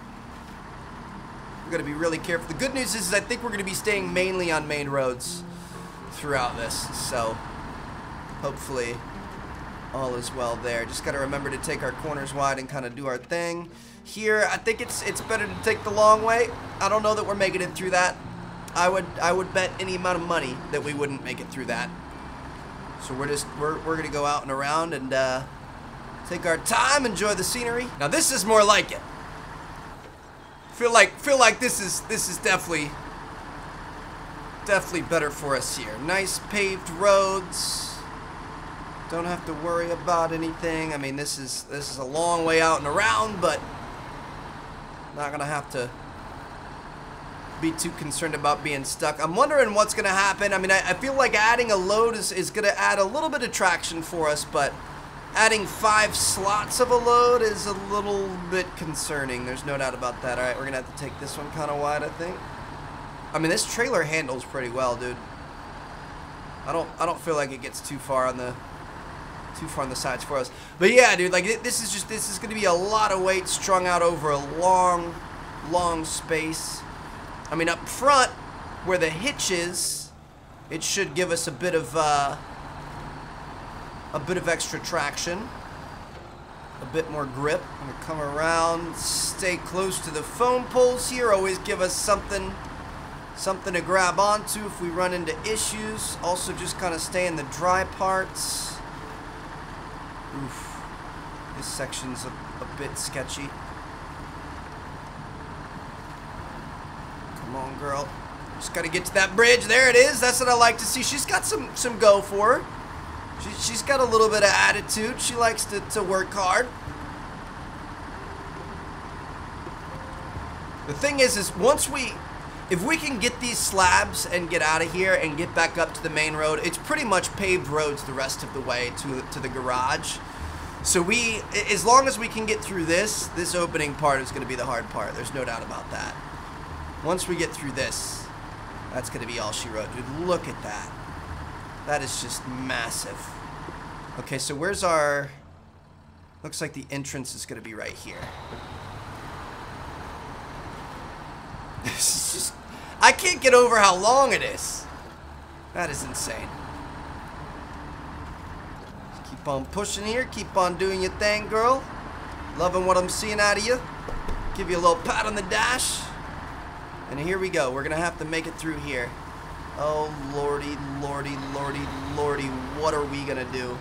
We're gonna be really careful. The good news is, is I think we're gonna be staying mainly on main roads throughout this, so hopefully all is well there. Just gotta remember to take our corners wide and kind of do our thing. Here, I think it's it's better to take the long way. I don't know that we're making it through that. I would I would bet any amount of money that we wouldn't make it through that. So we're just we're we're gonna go out and around and uh, take our time, enjoy the scenery. Now this is more like it. Feel like feel like this is this is definitely definitely better for us here. Nice paved roads. Don't have to worry about anything. I mean, this is this is a long way out and around, but not gonna have to be too concerned about being stuck. I'm wondering what's gonna happen. I mean, I, I feel like adding a load is, is gonna add a little bit of traction for us, but adding five slots of a load is a little bit concerning. There's no doubt about that. All right, we're gonna have to take this one kind of wide, I think. I mean, this trailer handles pretty well, dude. I don't, I don't feel like it gets too far on the, too far on the sides for us. But yeah, dude, like this is just, this is gonna be a lot of weight strung out over a long, long space. I mean, up front, where the hitch is, it should give us a bit of, uh, a bit of extra traction. A bit more grip. I'm gonna come around, stay close to the foam poles here, always give us something something to grab onto if we run into issues. Also just kind of stay in the dry parts. Oof. This section's a, a bit sketchy. Come on, girl. Just gotta get to that bridge. There it is. That's what I like to see. She's got some, some go for her. She, she's got a little bit of attitude. She likes to, to work hard. The thing is, is once we, if we can get these slabs and get out of here and get back up to the main road, it's pretty much paved roads the rest of the way to, to the garage. So we, as long as we can get through this, this opening part is going to be the hard part. There's no doubt about that. Once we get through this, that's going to be all she wrote. Dude, look at that. That is just massive. Okay, so where's our... Looks like the entrance is going to be right here. This is just... I can't get over how long it is. That is insane. Just keep on pushing here. Keep on doing your thing, girl. Loving what I'm seeing out of you. Give you a little pat on the dash. And here we go. We're going to have to make it through here. Oh, lordy, lordy, lordy, lordy. What are we going to do?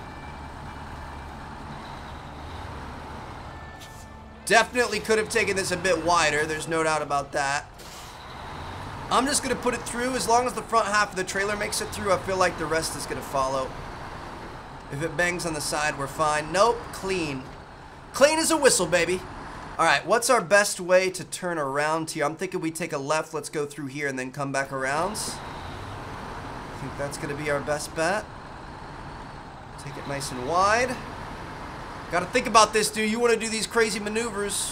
Definitely could have taken this a bit wider. There's no doubt about that. I'm just going to put it through. As long as the front half of the trailer makes it through, I feel like the rest is going to follow. If it bangs on the side, we're fine. Nope, clean. Clean as a whistle, baby. All right, what's our best way to turn around here? I'm thinking we take a left. Let's go through here and then come back around. I think that's going to be our best bet. Take it nice and wide. Got to think about this, dude. You want to do these crazy maneuvers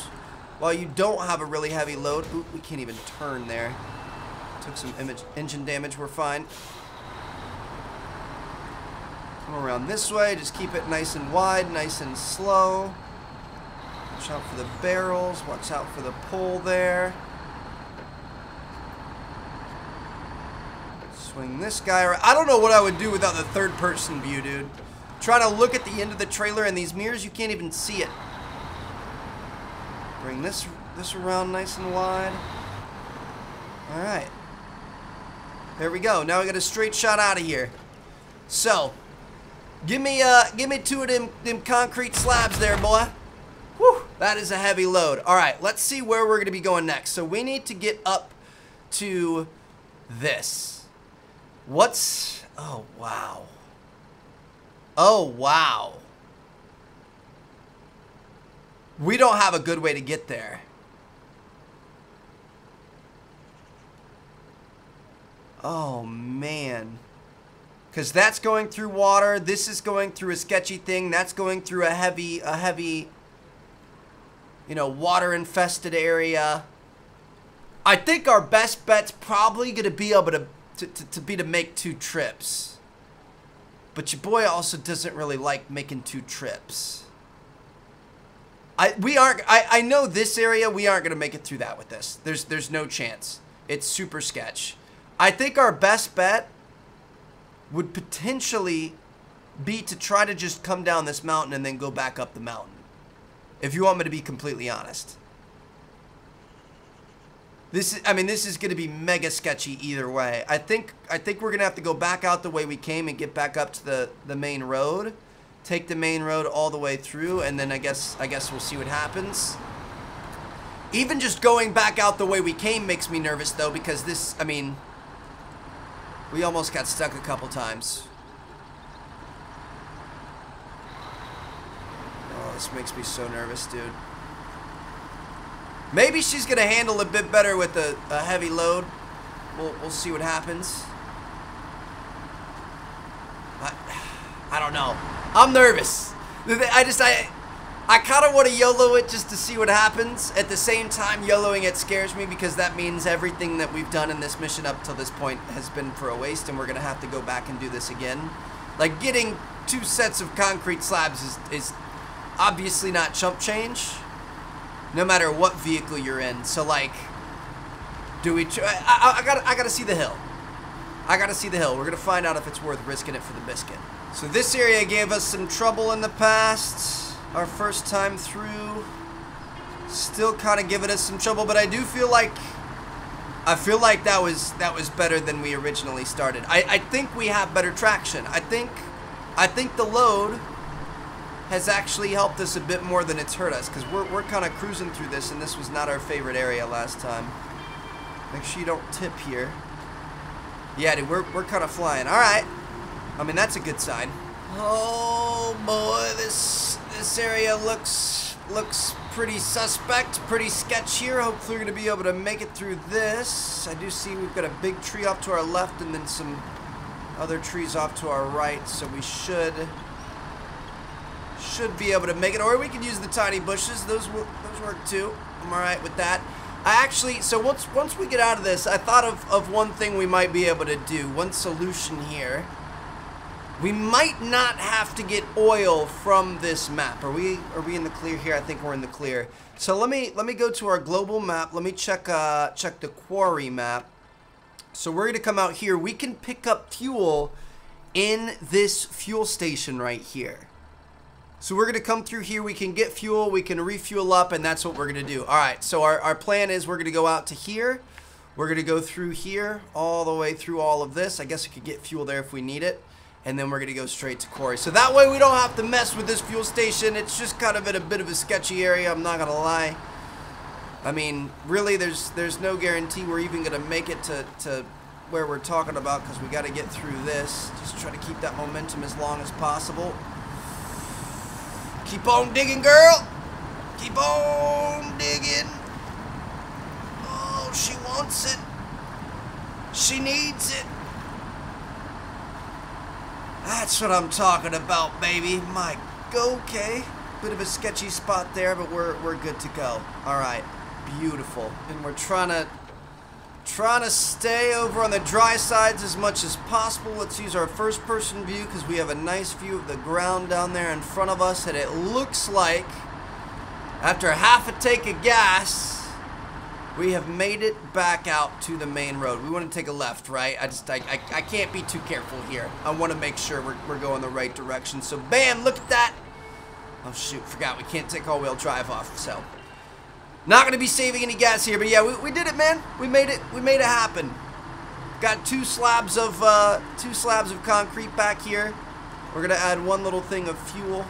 while you don't have a really heavy load. Ooh, we can't even turn there. Took some engine damage. We're fine. Come around this way. Just keep it nice and wide, nice and slow. Watch out for the barrels. Watch out for the pole there. Swing this guy around. I don't know what I would do without the third person view, dude. Try to look at the end of the trailer and these mirrors, you can't even see it. Bring this this around nice and wide. Alright. There we go. Now we got a straight shot out of here. So, give me uh give me two of them them concrete slabs there, boy. Whew, that is a heavy load. Alright, let's see where we're gonna be going next. So we need to get up to this. What's... Oh, wow. Oh, wow. We don't have a good way to get there. Oh, man. Because that's going through water. This is going through a sketchy thing. That's going through a heavy, a heavy, you know, water-infested area. I think our best bet's probably going to be able to, to, to, to be to make two trips. But your boy also doesn't really like making two trips. I we aren't I, I know this area we aren't gonna make it through that with this. There's there's no chance. It's super sketch. I think our best bet would potentially be to try to just come down this mountain and then go back up the mountain. If you want me to be completely honest. This is, I mean, this is going to be mega sketchy either way. I think, I think we're going to have to go back out the way we came and get back up to the, the main road. Take the main road all the way through, and then I guess, I guess we'll see what happens. Even just going back out the way we came makes me nervous, though, because this, I mean, we almost got stuck a couple times. Oh, this makes me so nervous, dude. Maybe she's going to handle a bit better with a, a heavy load. We'll, we'll see what happens. I, I don't know. I'm nervous. I just, I, I kind of want to YOLO it just to see what happens. At the same time, YOLOing it scares me because that means everything that we've done in this mission up till this point has been for a waste and we're going to have to go back and do this again. Like, getting two sets of concrete slabs is, is obviously not chump change no matter what vehicle you're in. So like, do we? I, I, I gotta I gotta see the hill. I gotta see the hill. We're gonna find out if it's worth risking it for the biscuit. So this area gave us some trouble in the past. Our first time through. Still kind of giving us some trouble, but I do feel like I feel like that was that was better than we originally started. I, I think we have better traction. I think I think the load has actually helped us a bit more than it's hurt us because we're, we're kind of cruising through this and this was not our favorite area last time. Make sure you don't tip here. Yeah, dude, we're, we're kind of flying. All right. I mean, that's a good sign. Oh, boy, this this area looks looks pretty suspect, pretty sketch here. Hopefully we're going to be able to make it through this. I do see we've got a big tree off to our left and then some other trees off to our right, so we should should be able to make it. Or we can use the tiny bushes. Those those work too. I'm all right with that. I actually, so once once we get out of this, I thought of, of one thing we might be able to do. One solution here. We might not have to get oil from this map. Are we are we in the clear here? I think we're in the clear. So let me let me go to our global map. Let me check uh check the quarry map. So we're gonna come out here. We can pick up fuel in this fuel station right here. So we're going to come through here. We can get fuel. We can refuel up, and that's what we're going to do. All right, so our, our plan is we're going to go out to here. We're going to go through here all the way through all of this. I guess we could get fuel there if we need it. And then we're going to go straight to quarry. So that way we don't have to mess with this fuel station. It's just kind of in a bit of a sketchy area. I'm not going to lie. I mean, really, there's there's no guarantee we're even going to make it to, to where we're talking about because we got to get through this. Just try to keep that momentum as long as possible. Keep on digging, girl. Keep on digging. Oh, she wants it. She needs it. That's what I'm talking about, baby. My, okay. Bit of a sketchy spot there, but we're, we're good to go. All right. Beautiful. And we're trying to Trying to stay over on the dry sides as much as possible. Let's use our first person view because we have a nice view of the ground down there in front of us. And it looks like, after half a take of gas, we have made it back out to the main road. We want to take a left, right? I just, I, I, I can't be too careful here. I want to make sure we're, we're going the right direction. So bam, look at that. Oh shoot, forgot we can't take all-wheel drive off, so not going to be saving any gas here, but yeah, we, we did it, man. We made it. We made it happen. Got two slabs of uh, two slabs of concrete back here. We're gonna add one little thing of fuel.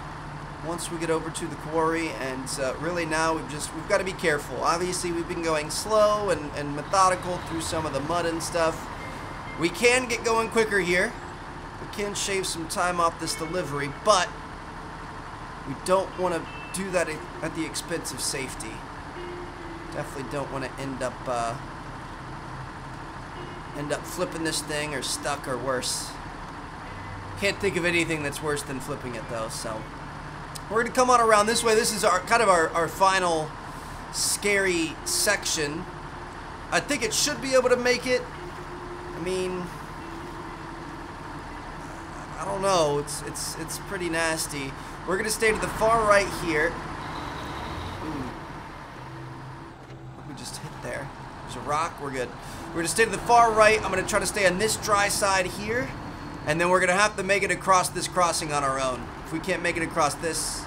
Once we get over to the quarry and uh, really now we've just we've got to be careful. Obviously we've been going slow and, and methodical through some of the mud and stuff. We can get going quicker here. We can shave some time off this delivery but we don't want to do that at the expense of safety. Definitely don't want to end up uh, end up flipping this thing or stuck or worse. Can't think of anything that's worse than flipping it though so we're going to come on around this way. This is our kind of our, our final scary section. I think it should be able to make it. I mean, I don't know. It's it's it's pretty nasty. We're to stay to the far right here. Ooh. We just hit there. There's a rock. We're good. We're to stay to the far right. I'm to try to stay on this dry side here. And then we're to have to make it across this crossing on our own. If we can't make it across this,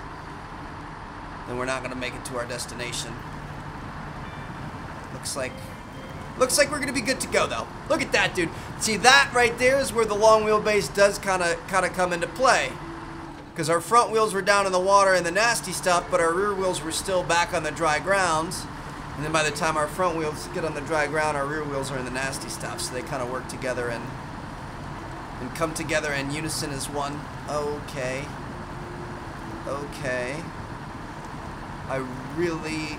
then we're not going to make it to our destination. Looks like looks like we're going to be good to go though. Look at that, dude. See that right there is where the long wheelbase does kind of kind of come into play. Because our front wheels were down in the water and the nasty stuff, but our rear wheels were still back on the dry grounds. And then by the time our front wheels get on the dry ground, our rear wheels are in the nasty stuff. So they kind of work together and and come together in unison as one. Okay. Okay. I really...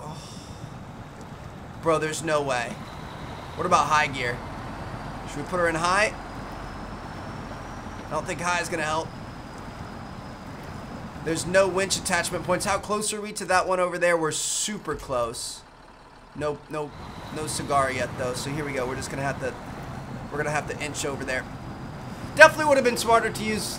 Oh. Bro, there's no way. What about high gear? Should we put her in high? I don't think high is going to help. There's no winch attachment points. How close are we to that one over there? We're super close. No, no, no cigar yet though. So here we go. We're just gonna have to, we're gonna have to inch over there. Definitely would have been smarter to use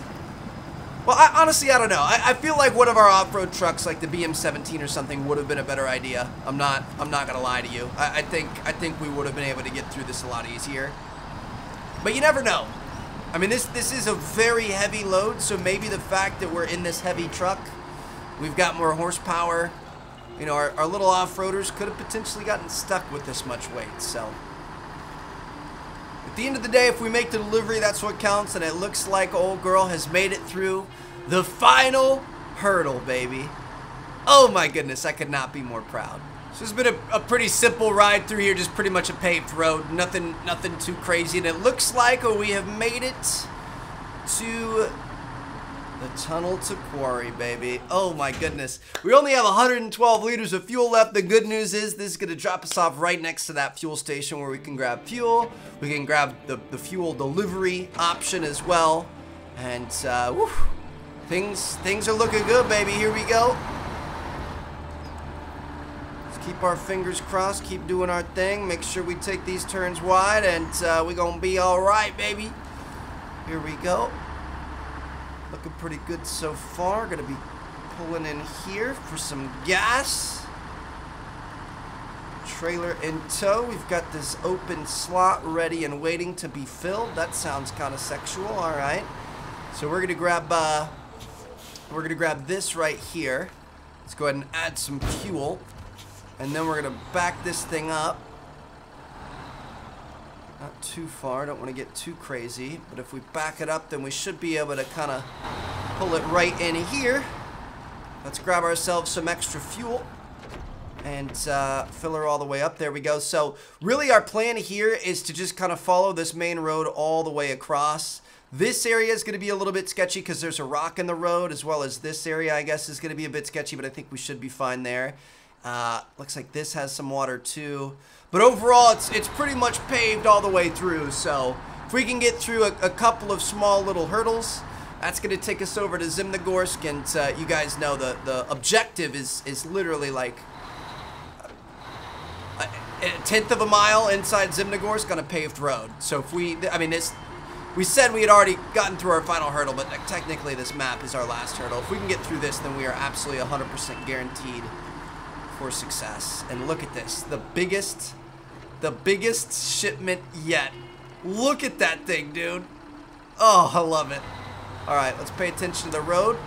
well, I, honestly, I don't know. I, I, feel like one of our off-road trucks, like the BM17 or something, would have been a better idea. I'm not. I'm not gonna lie to you. I, I think. I think we would have been able to get through this a lot easier. But you never know. I mean, this this is a very heavy load, so maybe the fact that we're in this heavy truck, we've got more horsepower. You know, our, our little off-roaders could have potentially gotten stuck with this much weight. So. The end of the day, if we make the delivery, that's what counts, and it looks like old girl has made it through the final hurdle, baby. Oh my goodness, I could not be more proud. So it's been a, a, pretty simple ride through here, just pretty much a paved road, nothing, nothing too crazy, and it looks like oh, we have made it to the tunnel to quarry, baby. Oh my goodness. We only have 112 liters of fuel left. The good news is this is gonna drop us off right next to that fuel station where we can grab fuel. We can grab the, the fuel delivery option as well. And uh, whew, things, things are looking good, baby. Here we go. Let's keep our fingers crossed, keep doing our thing. Make sure we take these turns wide and uh, we're gonna be all right, baby. Here we go. Looking pretty good so far. Gonna be pulling in here for some gas. Trailer in tow. We've got this open slot ready and waiting to be filled. That sounds kind of sexual. All right. So we're gonna grab uh, we're gonna grab this right here. Let's go ahead and add some fuel, and then we're gonna back this thing up. Not too far, don't want to get too crazy, but if we back it up, then we should be able to kind of pull it right in here. Let's grab ourselves some extra fuel and uh, fill her all the way up. There we go. So really our plan here is to just kind of follow this main road all the way across. This area is going to be a little bit sketchy because there's a rock in the road as well as this area I guess is going to be a bit sketchy, but I think we should be fine there. Uh, looks like this has some water too. But overall, it's, it's pretty much paved all the way through. So if we can get through a, a couple of small little hurdles, that's going to take us over to Zimnegorsk. And uh, you guys know the, the objective is, is literally like a, a tenth of a mile inside Zimnegorsk on a paved road. So if we, I mean, this, we said we had already gotten through our final hurdle, but technically this map is our last hurdle. If we can get through this, then we are absolutely 100% guaranteed for success. And look at this, the biggest, the biggest shipment yet. Look at that thing, dude. Oh, I love it. All right, let's pay attention to the road.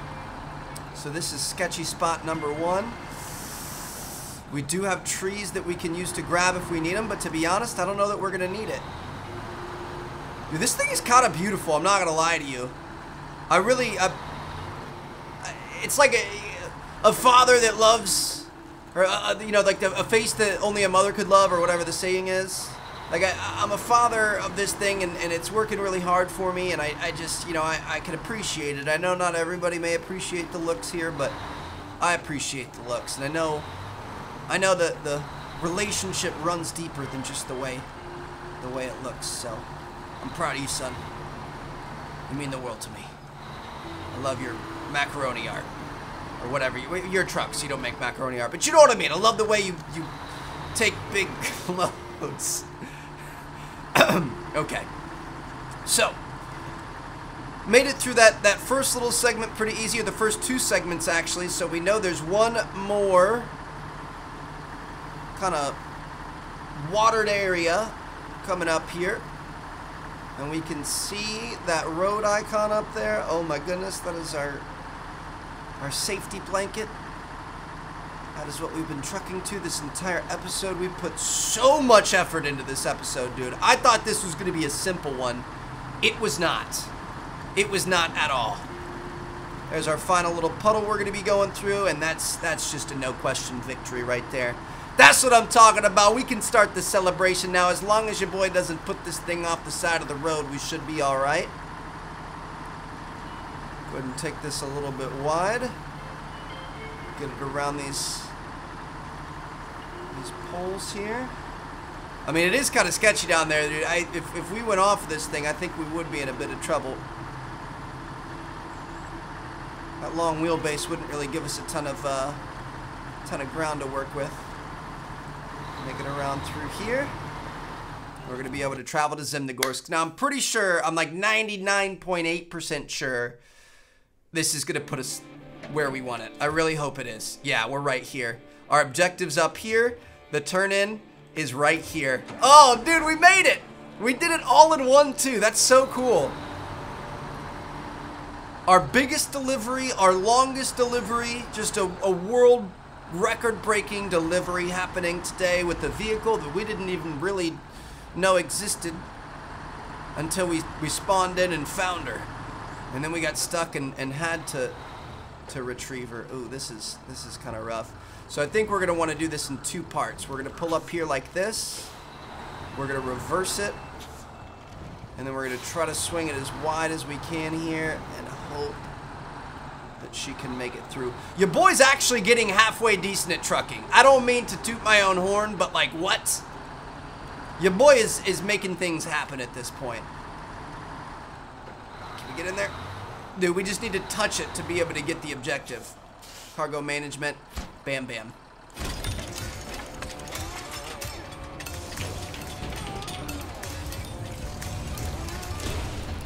So this is sketchy spot number one. We do have trees that we can use to grab if we need them, but to be honest, I don't know that we're gonna need it. Dude, this thing is kind of beautiful, I'm not gonna lie to you. I really, I, it's like a, a father that loves, or uh, you know, like the, a face that only a mother could love, or whatever the saying is. Like I, I'm a father of this thing, and, and it's working really hard for me, and I, I just, you know, I, I can appreciate it. I know not everybody may appreciate the looks here, but I appreciate the looks, and I know, I know that the relationship runs deeper than just the way, the way it looks. So, I'm proud of you, son. You mean the world to me. I love your macaroni art. Or whatever. Your trucks, you don't make macaroni art. But you know what I mean. I love the way you, you take big loads. okay. So, made it through that, that first little segment pretty easy, or the first two segments actually, so we know there's one more kind of watered area coming up here. And we can see that road icon up there. Oh my goodness, that is our our safety blanket. That is what we've been trucking to this entire episode. We put so much effort into this episode, dude. I thought this was going to be a simple one. It was not. It was not at all. There's our final little puddle we're going to be going through, and that's that's just a no-question victory right there. That's what I'm talking about. We can start the celebration now. As long as your boy doesn't put this thing off the side of the road, we should be all right. Ahead and take this a little bit wide. Get it around these, these poles here. I mean, it is kind of sketchy down there. I, if, if we went off this thing, I think we would be in a bit of trouble. That long wheelbase wouldn't really give us a ton of, uh, ton of ground to work with. Make it around through here. We're going to be able to travel to Zimnegorsk. Now, I'm pretty sure, I'm like 99.8% sure this is to put us where we want it. I really hope it is. Yeah, we're right here. Our objective's up here. The turn-in is right here. Oh, dude, we made it! We did it all in one, too. That's so cool. Our biggest delivery, our longest delivery, just a, a world record-breaking delivery happening today with a vehicle that we didn't even really know existed until we, we spawned in and found her. And then we got stuck and, and had to to retrieve her. Ooh, this is this is kind of rough. So I think we're going to want to do this in two parts. We're going to pull up here like this. We're going to reverse it. And then we're going to try to swing it as wide as we can here and hope that she can make it through. Your boy's actually getting halfway decent at trucking. I don't mean to toot my own horn, but like what? Your boy is, is making things happen at this point. Get in there? Dude, we just need to touch it to be able to get the objective. Cargo management. Bam, bam.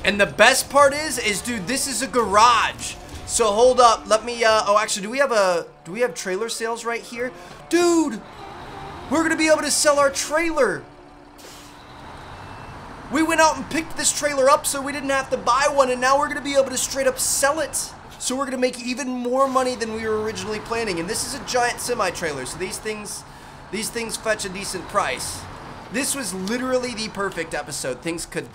And the best part is, is dude, this is a garage. So hold up, let me, uh, oh actually, do we have a, do we have trailer sales right here? Dude, we're gonna be able to sell our trailer. We went out and picked this trailer up so we didn't have to buy one, and now we're gonna be able to straight up sell it. So we're gonna make even more money than we were originally planning. And this is a giant semi-trailer, so these things, these things fetch a decent price. This was literally the perfect episode. Things could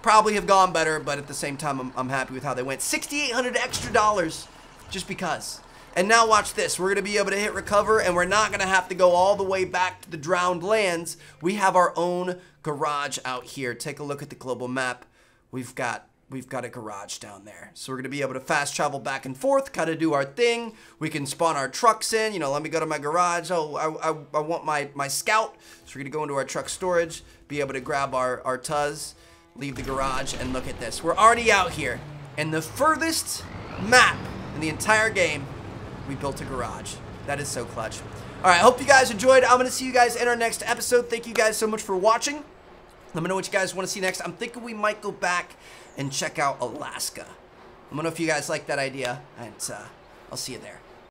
probably have gone better, but at the same time, I'm, I'm happy with how they went. 6,800 extra dollars just because. And now watch this. We're going to be able to hit recover, and we're not going to have to go all the way back to the drowned lands. We have our own garage out here. Take a look at the global map. We've got we've got a garage down there. So we're going to be able to fast travel back and forth, kind of do our thing. We can spawn our trucks in. You know, let me go to my garage. Oh, I, I, I want my, my scout. So we're going to go into our truck storage, be able to grab our, our Tuz, leave the garage, and look at this. We're already out here. And the furthest map in the entire game, we built a garage. That is so clutch. All right, I hope you guys enjoyed. I'm going to see you guys in our next episode. Thank you guys so much for watching. Let me know what you guys want to see next. I'm thinking we might go back and check out Alaska. Let me know if you guys like that idea, and uh, I'll see you there.